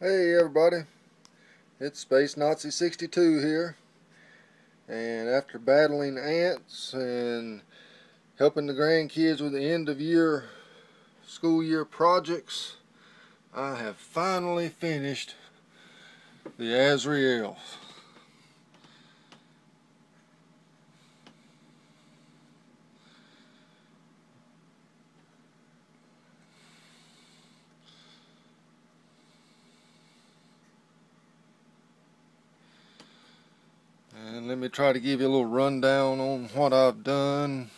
Hey everybody, it's Space Nazi 62 here and after battling ants and helping the grandkids with the end of year school year projects I have finally finished the Azrael. And let me try to give you a little rundown on what I've done.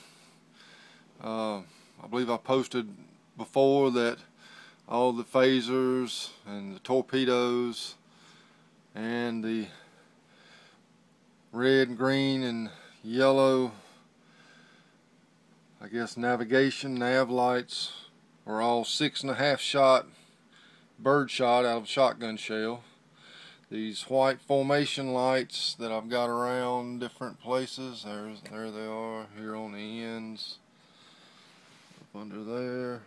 Uh, I believe I posted before that all the phasers and the torpedoes and the red, green, and yellow I guess navigation nav lights are all six and a half shot bird shot out of shotgun shell these white formation lights that I've got around different places. There's, there they are here on the ends. Up under there.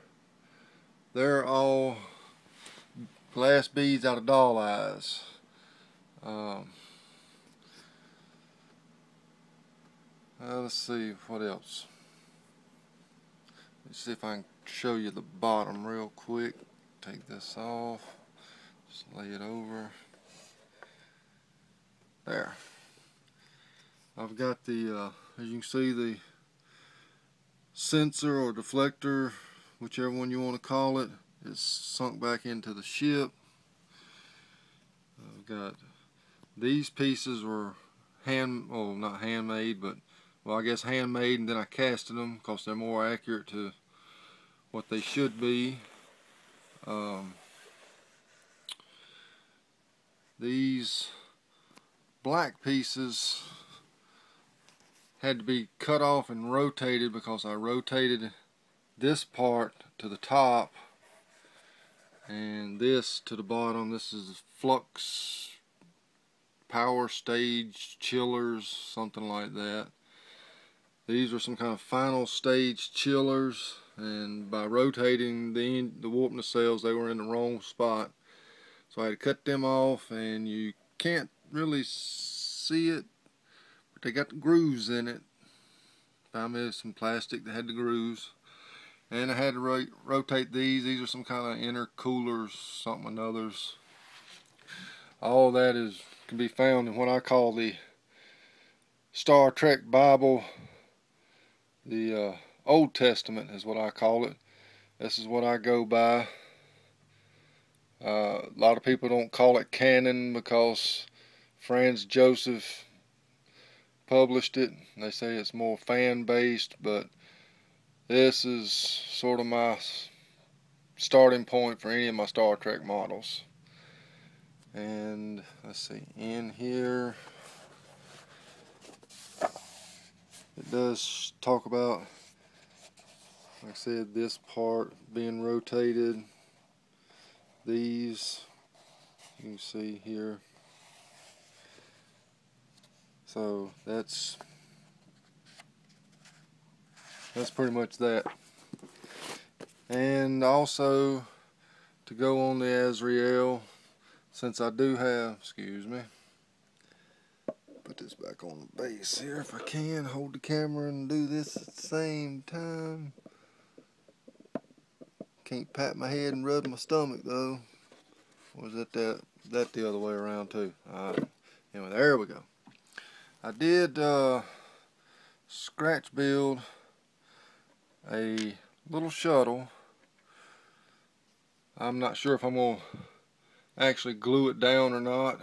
They're all glass beads out of doll eyes. Um, uh, let's see what else. Let's see if I can show you the bottom real quick. Take this off. Just lay it over. There. I've got the, uh, as you can see, the sensor or deflector, whichever one you want to call it, is sunk back into the ship. I've got these pieces were hand, well not handmade, but well I guess handmade and then I casted them because they're more accurate to what they should be. Um, these black pieces had to be cut off and rotated because I rotated this part to the top and this to the bottom. This is flux power stage chillers something like that. These are some kind of final stage chillers and by rotating the, the warp nacelles they were in the wrong spot. So I had to cut them off and you can't really see it, but they got the grooves in it. Found me some plastic that had the grooves. And I had to ro rotate these. These are some kind of intercoolers, something or others. All that is can be found in what I call the Star Trek Bible. The uh, Old Testament is what I call it. This is what I go by. Uh, a lot of people don't call it canon because Franz Joseph published it. They say it's more fan based, but this is sort of my starting point for any of my Star Trek models. And let's see, in here it does talk about, like I said, this part being rotated. These, you can see here, so that's that's pretty much that. And also to go on the Azrael, since I do have, excuse me, put this back on the base here if I can, hold the camera and do this at the same time. Can't pat my head and rub my stomach though. Was that that that the other way around too? Alright. Anyway, there we go. I did uh, scratch build a little shuttle. I'm not sure if I'm going to actually glue it down or not.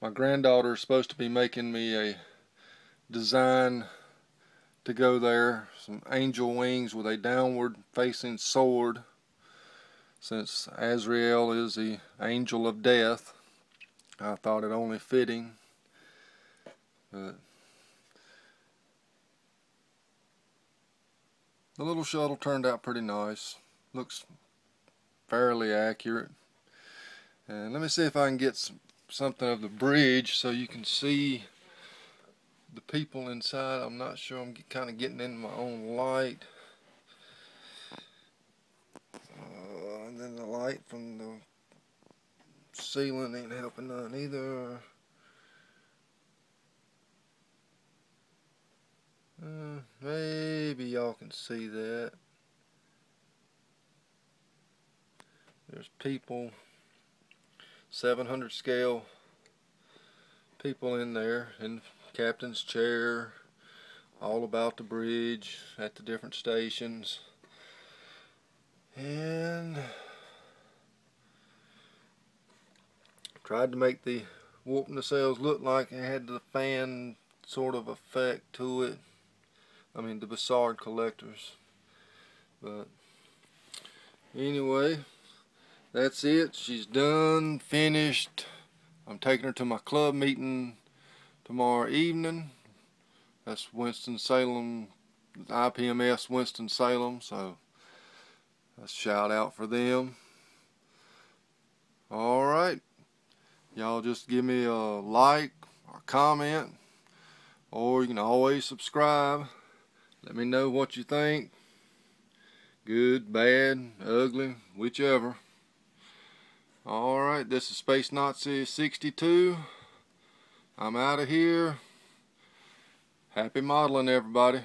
My granddaughter is supposed to be making me a design to go there. Some angel wings with a downward facing sword since Azrael is the angel of death. I thought it only fitting but the little shuttle turned out pretty nice. Looks fairly accurate. And let me see if I can get some, something of the bridge so you can see the people inside. I'm not sure I'm kind of getting in my own light. Uh, and then the light from the ceiling ain't helping none either. Uh, maybe y'all can see that. There's people, 700 scale people in there in captain's chair, all about the bridge at the different stations. And tried to make the warp nacelles look like it had the fan sort of effect to it. I mean the Bussard collectors. But anyway, that's it. She's done, finished. I'm taking her to my club meeting tomorrow evening. That's Winston-Salem, IPMS Winston-Salem, so a shout out for them. Alright, y'all just give me a like or comment, or you can always subscribe. Let me know what you think. Good, bad, ugly, whichever. Alright, this is Space Nazi 62. I'm out of here. Happy modeling, everybody.